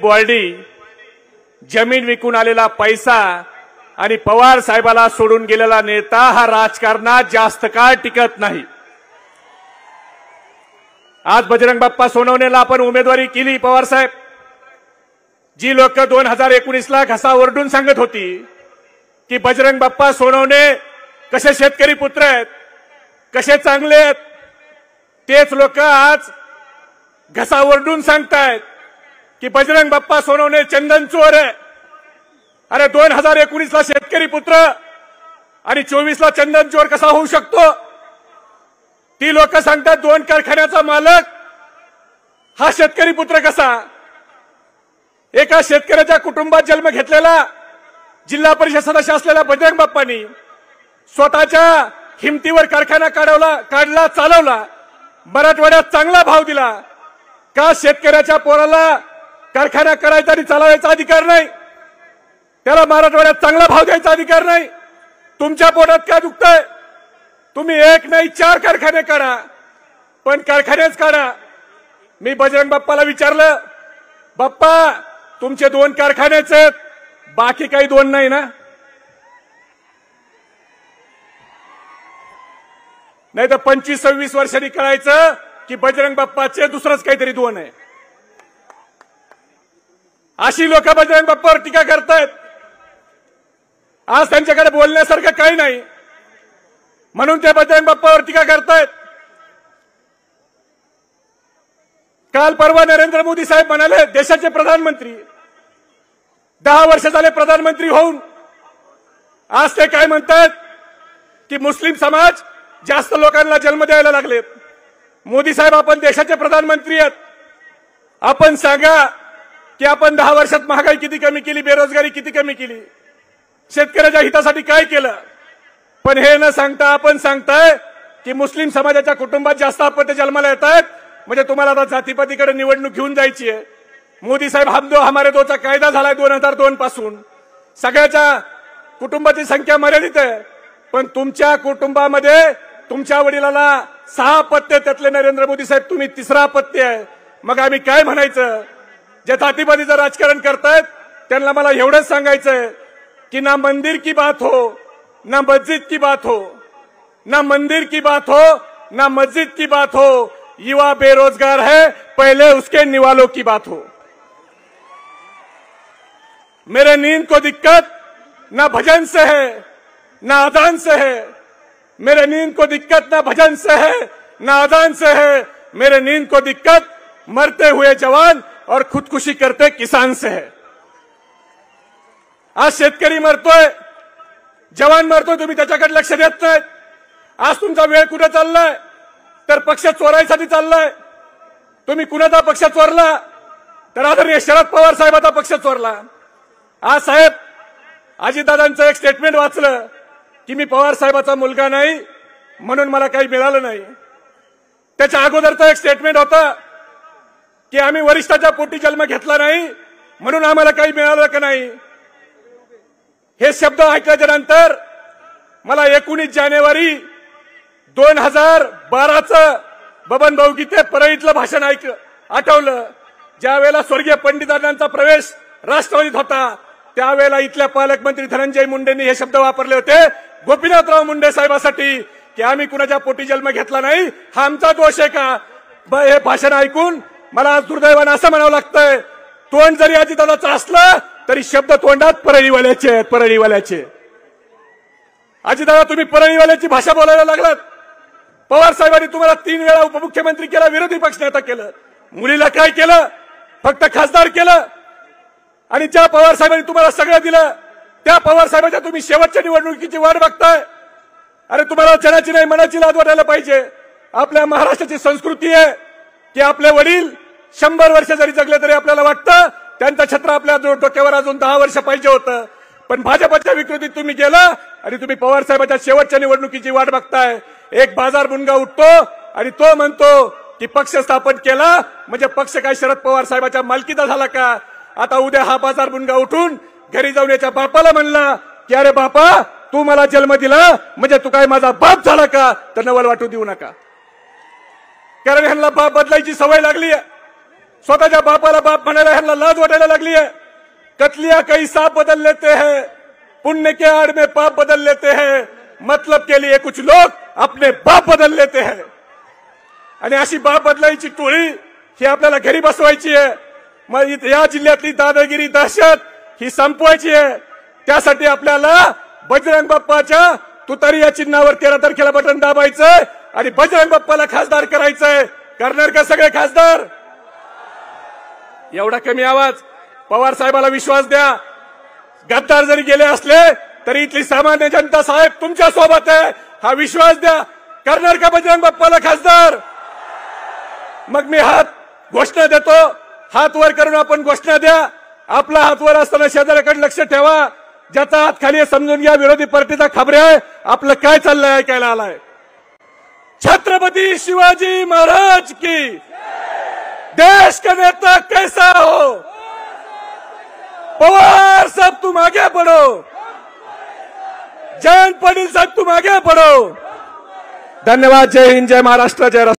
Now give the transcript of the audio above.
बॉर्डी जमीन विकून आलेला पैसा आणि पवार साहेबाला सोडून गेलेला नेता हा राजकारणात जास्त काळ टिकत नाही. आज बजरंग बाप्पा सोनवणेला आपण उमेदवारी केली पवार साहेब. जी लोक दोन हजार एकोणीसला घसा ओरडून सांगत होती की बजरंग बाप्पा सोनवणे कसे शेतकरी पुत्र आहेत कसे चांगले आहेत तेच लोक आज घसा ओरडून सांगतायत. की बजरंग बाप्पा सोनवणे चंदन चोर. आहे अरे दोन हजार एकोणीसला शेतकरी पुत्र आणि चोवीसला चंदन चोर कसा होऊ शकतो? ती लोक सांगतात दोन कारखान्याचा मालक हा शेतकरी पुत्र कसा? एका शेतकऱ्याच्या कुटुंबात जन्म घेतलेला जिल्हा परिषद सदस्य असलेल्या बजरंग बाप्पांनी स्वतःच्या हिमतीवर कारखाना काढवला काढला चालवला. मराठवाड्यात चांगला भाव दिला. का शेतकऱ्याच्या पोराला कारखाना करायचा आणि चालवायचा अधिकार नाही. त्याला मराठवाड्यात चांगला भाव द्यायचा अधिकार नाही. तुमच्या पोटात काय दुखतंय? तुम्ही एक नाही चार कारखाने काढा. पण कारखानेच काढा. मी बजरंग बाप्पाला विचारलं बाप्पा तुमचे दोन कारखानेच आहेत बाकी काही दोन नाही ना? नाही तर पंचवीस सव्वीस वर्षांनी कळायचं की बजरंग बाप्पाचे दुसरंच काहीतरी दोन आहे. अशी लोक बजरंग बाप्पावर टीका करतायत. आज त्यांच्याकडे बोलण्यासारखं काही नाही. म्हणून ते बजरंग बाप्पावर टीका करतायत. काल परवा नरेंद्र मोदी साहेब म्हणाले देशाचे प्रधानमंत्री दहा वर्ष झाले प्रधानमंत्री होऊन. आज ते काय म्हणतात की मुस्लिम समाज जास्त लोकांना जन्म द्यायला लागलेत. मोदी साहेब आपण देशाचे प्रधानमंत्री आहेत. आपण सांगा की आपण दहा वर्षात महागाई किती कमी केली बेरोजगारी किती कमी केली? शेतकऱ्याच्या हितासाठी काय केलं? पण हे न सांगता आपण सांगताय की मुस्लिम समाजाच्या कुटुंबात जास्त अपत्य जन्माला येत आहेत म्हणजे तुम्हाला आता जातीपातीकडे निवडणूक घेऊन जायची आहे. मोदी साहेब हम दो हमारे दोचा कायदा झालाय दोन हजार दोन पासून. सगळ्याच्या कुटुंबाची संख्या मर्यादित आहे. पण तुमच्या कुटुंबामध्ये तुमच्या वडिलाला सहा पत्ते त्यातले नरेंद्र मोदी साहेब तुम्ही तिसरा पत्ते आहे. मग आम्ही काय म्हणायचं? जे जातीपातीचं राजकारण करतायत, त्यांना मला एवढंच सांगायचंय कि ना मंदिर की बात हो, ना मस्जिद की बात हो, ना मंदिर की बात हो, ना मस्जिद की बात हो. युवा बेरोजगार है, पहले उसके निवालों की बात हो. मेरे नींद को दिक्कत ना भजन से है, ना अजान से है. मेरे नींद को दिक्कत ना भजन से है, ना अजान से है. मेरे नींद को दिक्कत मरते हुए जवान और खुदकुशी करते किसान से है। आज शेतकरी मरतोय जवान मरतोय तुम्ही त्याच्याकडे लक्ष देत नाहीत। आज तुमचा वेळ कुठे चाललाय? तर पक्ष चोरायसाठी चाललाय। तुम्ही कुणाचा पक्ष चोरला? तर आदरणीय शरद पवार साहेबाचा पक्ष चोरला। आज साहेब अजितदादांचं एक स्टेटमेंट वाचलं की मी पवार साहेबाचा मुलगा नाही म्हणून मला काही मिळालं नाही. त्याच्या अगोदरचं एक स्टेटमेंट होतं की आम्ही वरिष्ठाच्या पोटी जन्म घेतला नाही म्हणून आम्हाला काही मिळालं का नाही? हे शब्द ऐकल्याच्या नंतर मला एकोणीस जानेवारी दोन हजार बाराचं बबन भाऊ गीते परळीतलं भाषण ऐक आठवलं. ज्या वेळेला स्वर्गीय पंडितांचा प्रवेश राष्ट्रवादीत होता त्यावेळेला इथल्या पालकमंत्री धनंजय मुंडेंनी हे शब्द वापरले होते गोपीनाथराव मुंडे साहेबासाठी की आम्ही कुणाच्या पोटी जन्म घेतला नाही हा आमचा दोष आहे का? ब- हे भाषण ऐकून मला आज दुर्दैवानं असं म्हणावं लागतंय तोंड जरी अजितदादाचं असलं तरी शब्द तोंडात परळीवाल्याचे आहेत परळीवाल्याचे. अजितदादा तुम्ही परळीवाल्याची भाषा बोलायला लागलात. पवार साहेबांनी तुम्हाला तीन वेळा उपमुख्यमंत्री केला विरोधी पक्ष नेता केलं. मुलीला काय केलं? फक्त खासदार केलं. आणि ज्या पवार साहेबांनी तुम्हाला सगळं दिलं त्या पवार साहेबांच्या तुम्ही शेवटच्या निवडणुकीची वाट बघताय. अरे तुम्हाला जनाची नाही मनाची लाद वाटायला पाहिजे. आपल्या महाराष्ट्राची संस्कृती आहे की आपले वडील शंभर वर्ष जरी जगले तरी आपल्याला वाटतं त्यांचं छत्र आपल्या डोक्यावर अजून दहा वर्ष पाहिजे होतं. पण भाजपच्या विकृतीत तुम्ही गेला आणि तुम्ही पवार साहेबांच्या शेवटच्या निवडणुकीची वाट बघताय. एक बाजार बुनगा उठतो आणि तो म्हणतो की पक्ष स्थापन केला म्हणजे पक्ष काय शरद पवार साहेबाच्या मालकीचा झाला का? आता उद्या हा बाजार बुनगा उठून घरी जाऊन याच्या बापाला म्हणला की अरे बापा तू मला जन्म दिला म्हणजे तू काय माझा बाप झाला का? तर नवल वाटू देऊ नका. कारण ह्यांना बाप बदलायची सवय लागली आहे. स्वतःच्या बापाला बाप म्हणायला ह्यांना लाज वाटायला लागली आहे. कतलिया काही साप बदल लेते हैं? पुण्य के आड़ में पाप बदल लेते हैं. मतलब के लिए कुछ लोग अपने बाप बदल लेते हैं. आणि अशी बाप बदलायची टोळी ही आपल्याला घरी बसवायची आहे. मग इथं या जिल्ह्यातली दादागिरी दहशत ही संपवायची आहे. त्यासाठी आपल्याला बजरंग बाप्पाच्या तुतारी या चिन्हावर तेरा तारखेला बटन दाबायचंय आणि बजरंग बाप्पाला खासदार करायचंय. करणार का सगळे खासदार? एवढा कमी आवाज. पवार साहेबाला विश्वास द्या. गद्दार जरी गेले असले तरी इथली सामान्य जनता साहेब तुमच्यासोबत आहे. हा विश्वास द्या. करणार का बजरंग बाप्पाला खासदार? मग मी हात घोषणा देतो. हात वर करून आपण घोषणा द्या. आपला हात वर असताना शेजाऱ्याकडे लक्ष ठेवा. ज्याचा हात खाली समजून घ्या. विरोधी पार्टीचा खबरे आहे. आपलं काय चाललंय ऐकायला आलाय. छत्रपती शिवाजी महाराज की देश का नेता कैसा हो? पवार साहब तुम आगे बढ़ो। जयंत पाटील साहब तुम आगे बढ़ो। धन्यवाद जय हिंद जय महाराष्ट्र जय राष्ट्र।